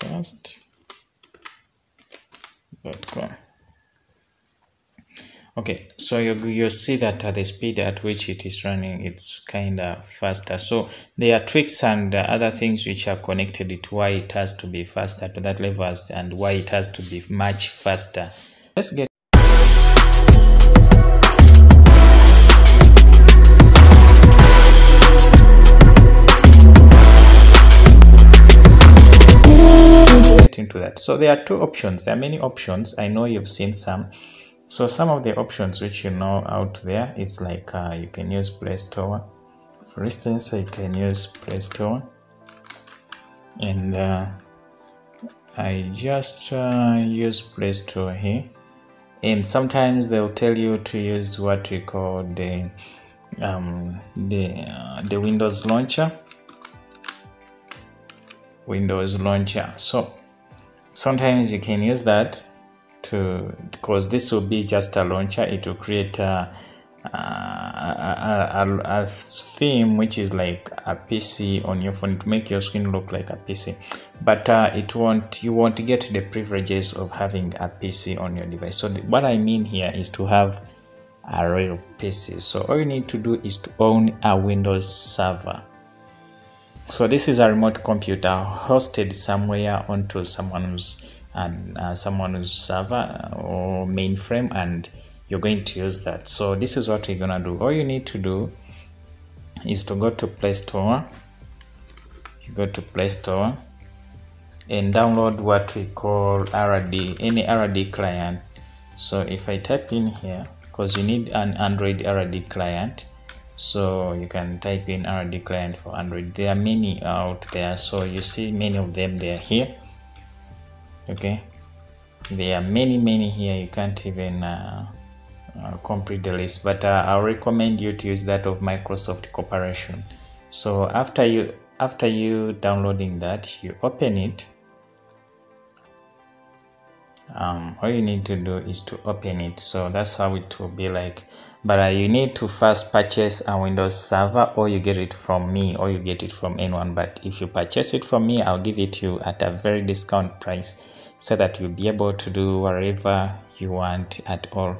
fast.com okay so you, you see that uh, the speed at which it is running it's kind of faster. So there are tricks and other things which are connected to why it has to be faster to that level and why it has to be much faster. Let's get into that. So there are two options. There are many options. I know you've seen some. So some of the options which you know out there is like uh, you can use play store. For instance i can use play store. And uh, i just uh, use play store here. And sometimes they'll tell you to use what we call the um, the uh, the windows launcher. Windows launcher. So sometimes you can use that to because this will be just a launcher it will create a, a, a, a, theme which is like a pc on your phone to make your screen look like a pc but uh, it won't you won't get the privileges of having a pc on your device. So the, what i mean here is to have a real pc so all you need to do is to own a windows server so this is a remote computer hosted somewhere onto someone's and uh, someone's server or mainframe and you're going to use that. So this is what we're gonna do. All you need to do is to go to play store. You go to play store and download what we call rd any rd client. So if i type in here because you need an android rd client so you can type in rd client for android. There are many out there. So you see many of them they are here. Okay? There are many many here. You can't even uh, uh, complete the list. But uh, i'll recommend you to use that of microsoft corporation. So after you after you downloading that you open it um, all you need to do is to open it. So that's how it will be like. But uh, you need to first purchase a windows server or you get it from me or you get it from anyone. But if you purchase it from me i'll give it to you at a very discount price so that you'll be able to do whatever you want at all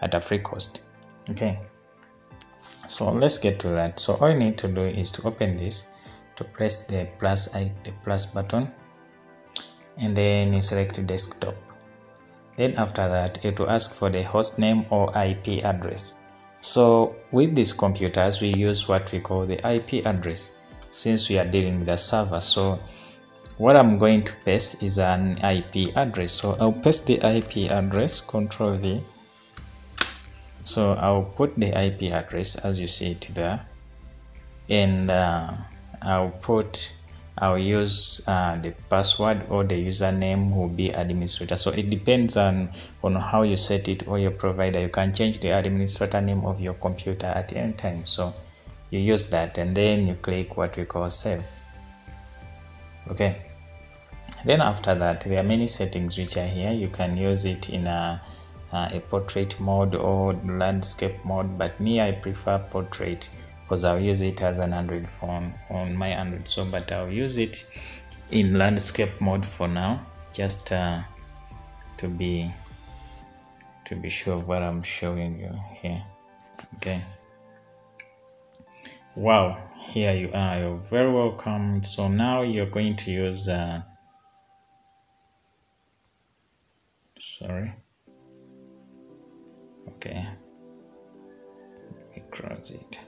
at a free cost. Okay? So let's get to that. So all you need to do is to open this to press the plus I, the plus button and then you select desktop then after that it will ask for the host name or IP address. So with these computers we use what we call the IP address since we are dealing with a server. So what I'm going to paste is an IP address. So I'll paste the IP address control V. So I'll put the IP address as you see it there. And uh, I'll put I'll use uh, the password or the username will be administrator. So it depends on, on how you set it or your provider. You can change the administrator name of your computer at any time. So you use that and then you click what we call save. Okay. Then after that, there are many settings which are here. You can use it in a, a portrait mode or landscape mode, but me, I prefer portrait because I'll use it as an Android phone on my Android so but I'll use it in landscape mode for now just uh, to be to be sure of what I'm showing you here. Okay. Wow here you are. You're very welcome. So now you're going to use uh, sorry. Okay. Let me cross it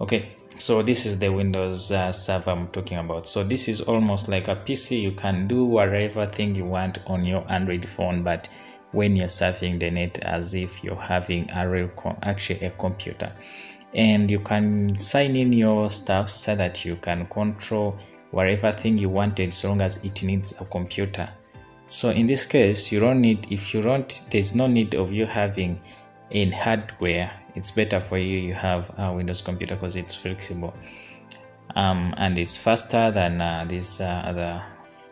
okay so this is the windows uh, server i'm talking about. So this is almost like a pc you can do whatever thing you want on your android phone but when you're surfing the net as if you're having a real actually a computer. And you can sign in your stuff so that you can control whatever thing you wanted so long as it needs a computer. So in this case you don't need if you don't there's no need of you having in hardware it's better for you you have a windows computer because it's flexible. Um, and it's faster than uh, these uh, other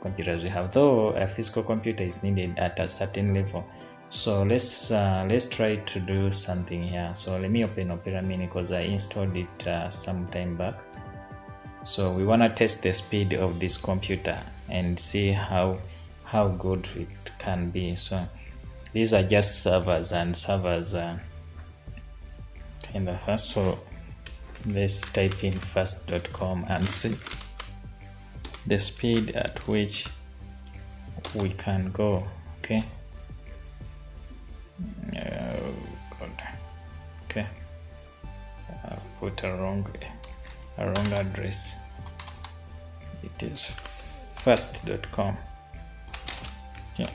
computers we have. Though a physical computer is needed at a certain level. So let's uh, let's try to do something here. So let me open opera mini because i installed it uh, some time back. So we want to test the speed of this computer and see how how good it can be. So these are just servers and servers uh, are kind of fast so let's type in fast.com and see the speed at which we can go okay? Oh god. Okay. I've put a wrong a wrong address. It is fast.com yeah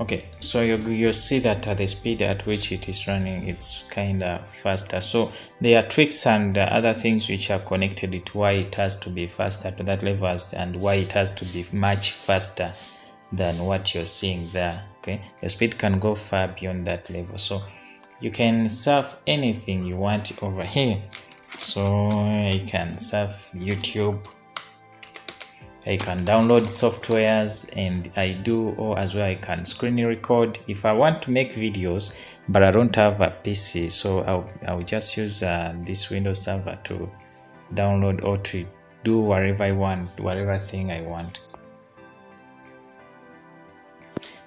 okay. So you, you see that uh, the speed at which it is running it's kind of faster. So there are tricks and uh, other things which are connected to why it has to be faster to that level and why it has to be much faster than what you're seeing there okay? The speed can go far beyond that level. So you can surf anything you want over here. So you can surf youtube I can download softwares and I do or as well I can screen record. If I want to make videos but I don't have a PC so I'll, I'll just use uh, this Windows server to download or to do whatever I want whatever thing I want.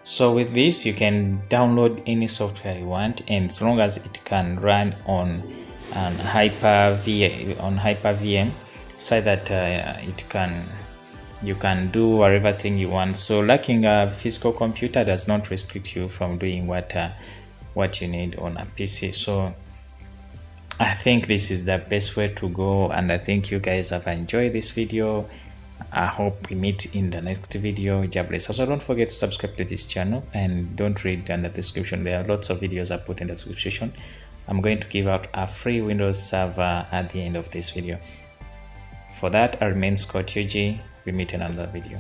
So with this you can download any software you want and as long as it can run on an hyper v on hyper vm so that uh, it can you can do whatever thing you want. So lacking a physical computer does not restrict you from doing what uh, what you need on a pc so i think this is the best way to go and i think you guys have enjoyed this video. I hope we meet in the next video. Jobless also don't forget to subscribe to this channel and don't read in the description. There are lots of videos i put in the description. I'm going to give out a free windows server at the end of this video. For that i remain SCOT UG we meet in another video